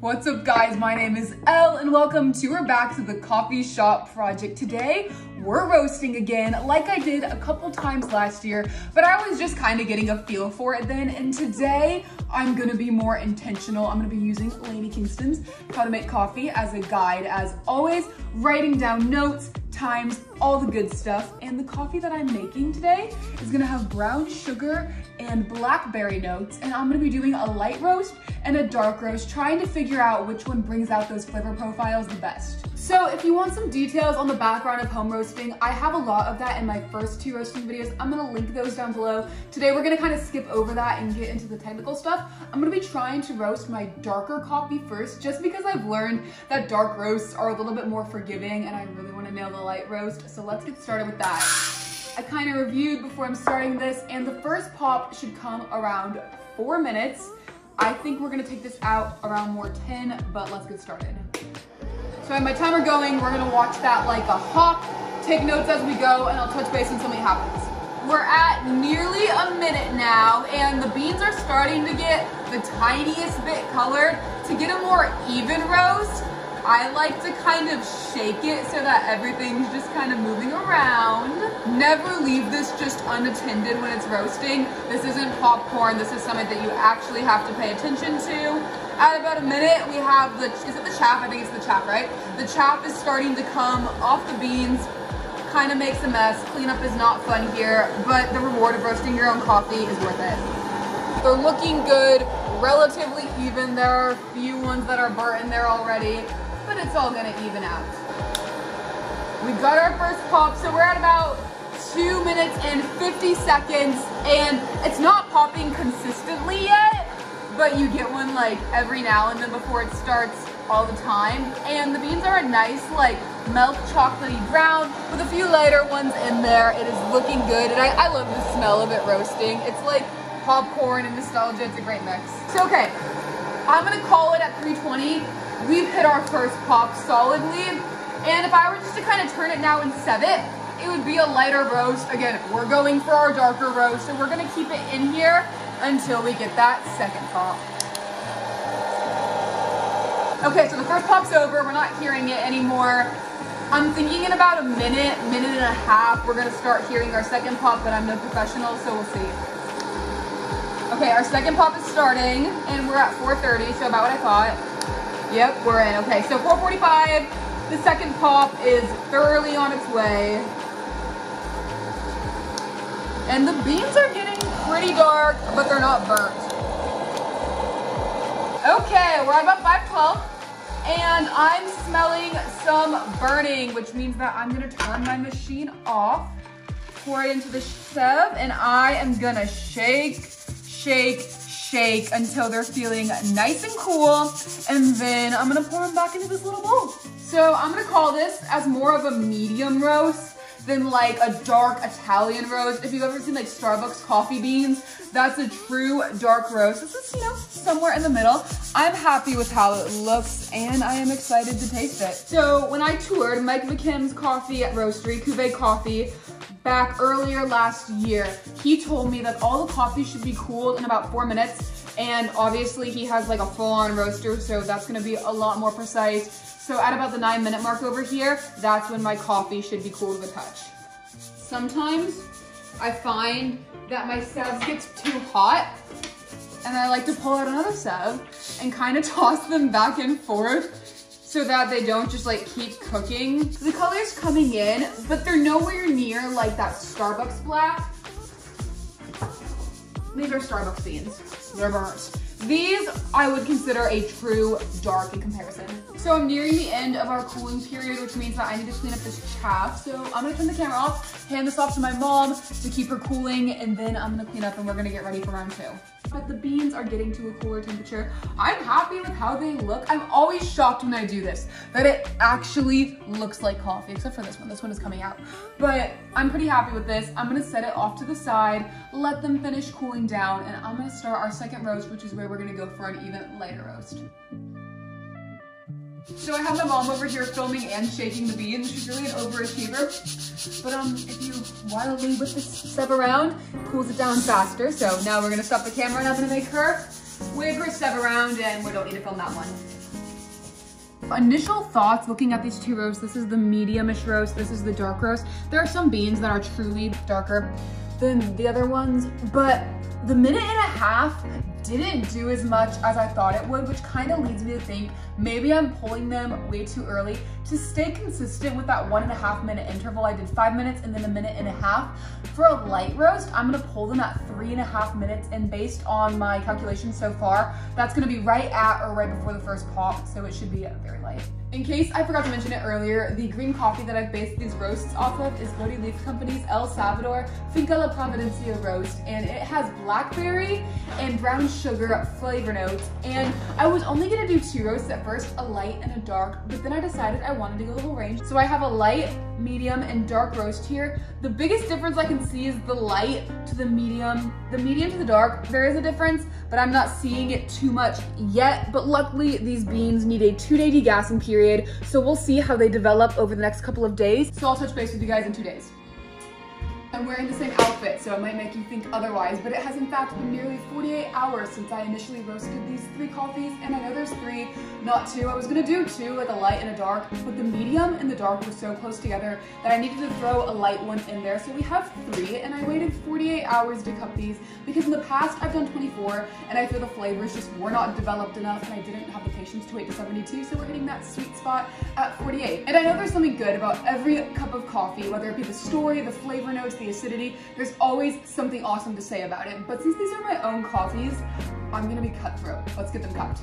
What's up guys, my name is Elle and welcome to or back to the coffee shop project. Today, we're roasting again like I did a couple times last year, but I was just kind of getting a feel for it then. And today, I'm gonna be more intentional. I'm gonna be using Lani Kingston's How to Make Coffee as a guide. As always, writing down notes, times, all the good stuff. And the coffee that I'm making today is gonna have brown sugar and blackberry notes. And I'm gonna be doing a light roast and a dark roast, trying to figure out which one brings out those flavor profiles the best. So if you want some details on the background of home roasting, I have a lot of that in my first two roasting videos. I'm gonna link those down below. Today we're gonna kind of skip over that and get into the technical stuff. I'm gonna be trying to roast my darker coffee first, just because I've learned that dark roasts are a little bit more forgiving and I really the light roast. So let's get started with that. I kind of reviewed before I'm starting this and the first pop should come around four minutes. I think we're gonna take this out around more 10, but let's get started. So I have my timer going, we're gonna watch that like a hawk, take notes as we go, and I'll touch base when something happens. We're at nearly a minute now, and the beans are starting to get the tiniest bit colored. To get a more even roast, I like to kind of shake it so that everything's just kind of moving around. Never leave this just unattended when it's roasting. This isn't popcorn. This is something that you actually have to pay attention to. At about a minute, we have the, is it the chaff? I think it's the chaff, right? The chaff is starting to come off the beans, kind of makes a mess. Cleanup is not fun here, but the reward of roasting your own coffee is worth it. They're looking good, relatively even. There are a few ones that are burnt in there already but it's all gonna even out. We got our first pop, so we're at about two minutes and 50 seconds, and it's not popping consistently yet, but you get one like every now and then before it starts all the time. And the beans are a nice like milk chocolatey brown with a few lighter ones in there. It is looking good, and I, I love the smell of it roasting. It's like popcorn and nostalgia, it's a great mix. So okay, I'm gonna call it at 320 we've hit our first pop solidly. And if I were just to kind of turn it now and set it, it would be a lighter roast. Again, we're going for our darker roast, so we're gonna keep it in here until we get that second pop. Okay, so the first pop's over. We're not hearing it anymore. I'm thinking in about a minute, minute and a half, we're gonna start hearing our second pop, but I'm no professional, so we'll see. Okay, our second pop is starting, and we're at 4.30, so about what I thought. Yep, we're in. Okay, so 445, the second pop is thoroughly on its way. And the beans are getting pretty dark, but they're not burnt. Okay, we're at about 512. And I'm smelling some burning, which means that I'm gonna turn my machine off, pour it into the sieve, and I am gonna shake, shake, shake until they're feeling nice and cool. And then I'm gonna pour them back into this little bowl. So I'm gonna call this as more of a medium roast than like a dark Italian roast. If you've ever seen like Starbucks coffee beans, that's a true dark roast. This is, you know, somewhere in the middle. I'm happy with how it looks and I am excited to taste it. So when I toured Mike McKim's coffee at Roastery, Cuvée Coffee, back earlier last year, he told me that all the coffee should be cooled in about four minutes. And obviously he has like a full on roaster, so that's gonna be a lot more precise. So at about the nine minute mark over here, that's when my coffee should be cooled a touch. Sometimes I find that my sev gets too hot and I like to pull out another sev and kind of toss them back and forth so that they don't just like keep cooking. The color's coming in, but they're nowhere near like that Starbucks black. These are Starbucks beans. They're burnt. These I would consider a true dark in comparison. So I'm nearing the end of our cooling period, which means that I need to clean up this chaff. So I'm gonna turn the camera off, hand this off to my mom to keep her cooling, and then I'm gonna clean up and we're gonna get ready for round two but the beans are getting to a cooler temperature. I'm happy with how they look. I'm always shocked when I do this, that it actually looks like coffee, except for this one. This one is coming out. But I'm pretty happy with this. I'm gonna set it off to the side, let them finish cooling down, and I'm gonna start our second roast, which is where we're gonna go for an even lighter roast. So I have my mom over here filming and shaking the beans. She's really an overachiever. But um, if you wildly whip this step around, it cools it down faster. So now we're gonna stop the camera and I'm gonna make her wave her step around and we don't need to film that one. Initial thoughts looking at these two roasts, this is the medium-ish roast, this is the dark roast. There are some beans that are truly darker than the other ones, but the minute and a half didn't do as much as I thought it would, which kind of leads me to think maybe I'm pulling them way too early. To stay consistent with that one and a half minute interval, I did five minutes and then a minute and a half. For a light roast, I'm gonna pull them at three and a half minutes and based on my calculations so far, that's gonna be right at or right before the first pop, so it should be very light. In case I forgot to mention it earlier, the green coffee that I've based these roasts off of is Bodhi Leaf Company's El Salvador Finca La Providencia roast, and it has blackberry and brown sugar flavor notes. And I was only gonna do two roasts at first, a light and a dark, but then I decided I wanted to go a little range. So I have a light, medium, and dark roast here. The biggest difference I can see is the light to the medium, the medium to the dark. There is a difference, but I'm not seeing it too much yet. But luckily, these beans need a two-day degassing period, so we'll see how they develop over the next couple of days. So I'll touch base with you guys in two days. I'm wearing the same outfit, so it might make you think otherwise, but it has in fact been nearly 48 hours since I initially roasted these three coffees, and I know there's three, not two. I was gonna do two, like a light and a dark, but the medium and the dark were so close together that I needed to throw a light one in there. So we have three, and I waited 48 hours to cup these, because in the past I've done 24, and I feel the flavors just were not developed enough, and I didn't have the patience to wait to 72, so we're hitting that sweet spot at 48. And I know there's something good about every cup of coffee, whether it be the story, the flavor notes, the acidity, there's always something awesome to say about it. But since these are my own coffees, I'm gonna be cutthroat. Let's get them cupped.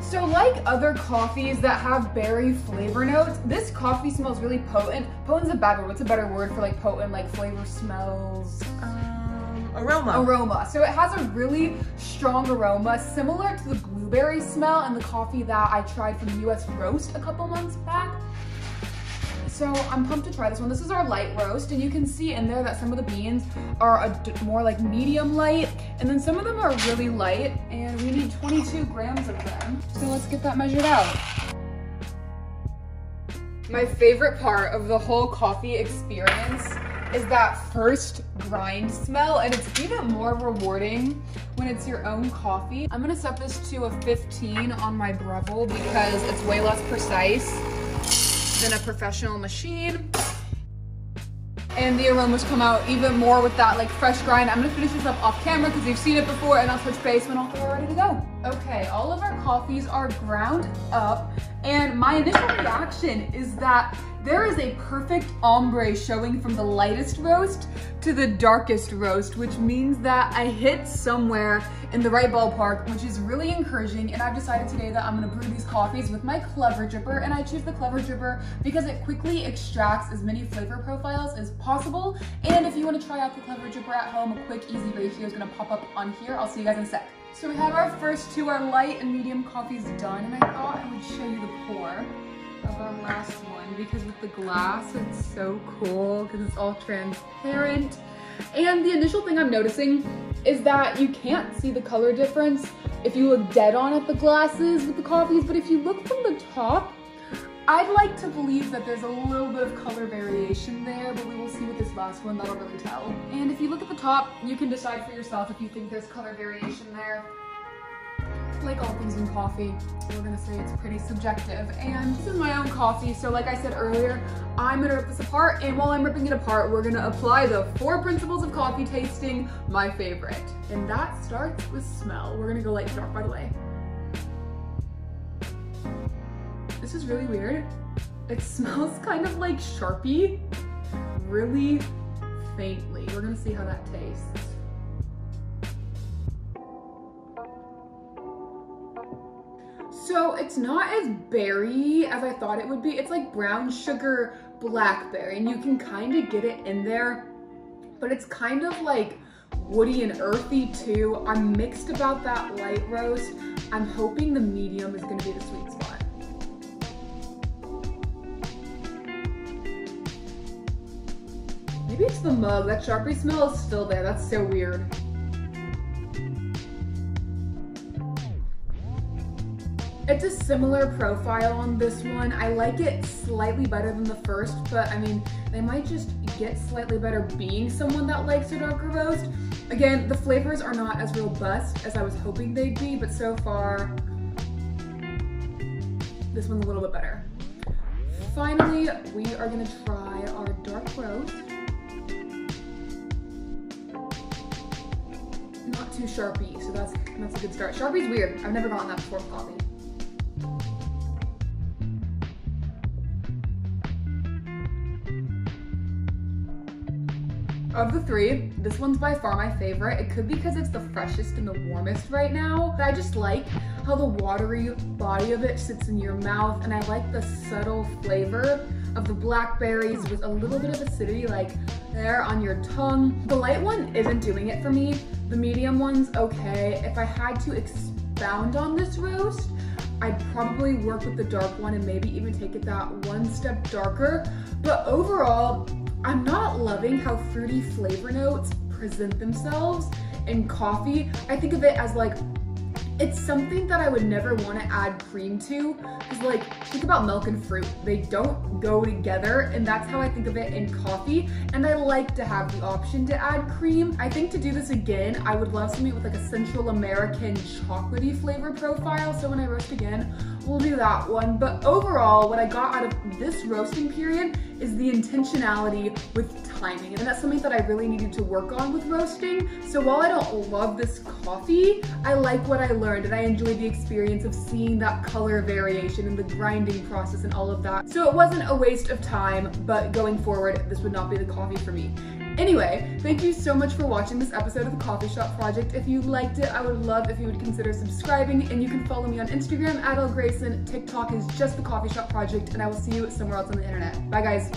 So like other coffees that have berry flavor notes, this coffee smells really potent. Potent's a bad word. What's a better word for like potent, like flavor smells? Um, aroma. Aroma. So it has a really strong aroma, similar to the blueberry smell and the coffee that I tried from US Roast a couple months back. So I'm pumped to try this one. This is our light roast and you can see in there that some of the beans are a more like medium light and then some of them are really light and we need 22 grams of them. So let's get that measured out. My favorite part of the whole coffee experience is that first grind smell and it's even more rewarding when it's your own coffee. I'm gonna set this to a 15 on my Breville because it's way less precise than a professional machine. And the aromas come out even more with that like fresh grind. I'm gonna finish this up off camera because you've seen it before and I'll touch base when all three are ready to go. Okay, all of our coffees are ground up and my initial reaction is that there is a perfect ombre showing from the lightest roast to the darkest roast, which means that I hit somewhere in the right ballpark, which is really encouraging. And I've decided today that I'm gonna brew these coffees with my Clever Dripper. And I choose the Clever Dripper because it quickly extracts as many flavor profiles as possible. And if you wanna try out the Clever Dripper at home, a quick, easy ratio is gonna pop up on here. I'll see you guys in a sec. So we have our first two, our light and medium coffees done. And I thought I would show you the pour of our last one because with the glass, it's so cool because it's all transparent. And the initial thing I'm noticing is that you can't see the color difference if you look dead on at the glasses with the coffees, but if you look from the top, I'd like to believe that there's a little bit of color variation there, but we will see with this last one, that'll really tell. And if you look at the top, you can decide for yourself if you think there's color variation there like all things in coffee, we're gonna say it's pretty subjective. And this is my own coffee, so like I said earlier, I'm gonna rip this apart, and while I'm ripping it apart, we're gonna apply the four principles of coffee tasting, my favorite. And that starts with smell. We're gonna go light dark, by the This is really weird. It smells kind of like Sharpie, really faintly. We're gonna see how that tastes. So it's not as berry as I thought it would be. It's like brown sugar blackberry and you can kind of get it in there, but it's kind of like woody and earthy too. I'm mixed about that light roast. I'm hoping the medium is gonna be the sweet spot. Maybe it's the mug. That Sharpie smell is still there. That's so weird. It's a similar profile on this one. I like it slightly better than the first, but I mean, they might just get slightly better being someone that likes a darker roast. Again, the flavors are not as robust as I was hoping they'd be, but so far, this one's a little bit better. Finally, we are gonna try our dark roast. Too sharpie, so that's that's a good start. Sharpie's weird. I've never gotten that before with coffee. Of the three, this one's by far my favorite. It could be because it's the freshest and the warmest right now, but I just like how the watery body of it sits in your mouth, and I like the subtle flavor of the blackberries with a little bit of acidity like there on your tongue. The light one isn't doing it for me. The medium one's okay. If I had to expound on this roast, I'd probably work with the dark one and maybe even take it that one step darker. But overall, I'm not loving how fruity flavor notes present themselves in coffee. I think of it as like it's something that I would never want to add cream to because like think about milk and fruit. They don't go together and that's how I think of it in coffee. And I like to have the option to add cream. I think to do this again I would love something with like a Central American chocolatey flavor profile. So when I roast again we'll do that one. But overall what I got out of this roasting period is the intentionality with timing and that's something that I really needed to work on with roasting so while I don't love this coffee I like what I learned and I enjoyed the experience of seeing that color variation and the grinding process and all of that. So it wasn't a waste of time, but going forward, this would not be the coffee for me. Anyway, thank you so much for watching this episode of the Coffee Shop Project. If you liked it, I would love if you would consider subscribing and you can follow me on Instagram at Elle Greyson. TikTok is just the Coffee Shop Project and I will see you somewhere else on the internet. Bye guys.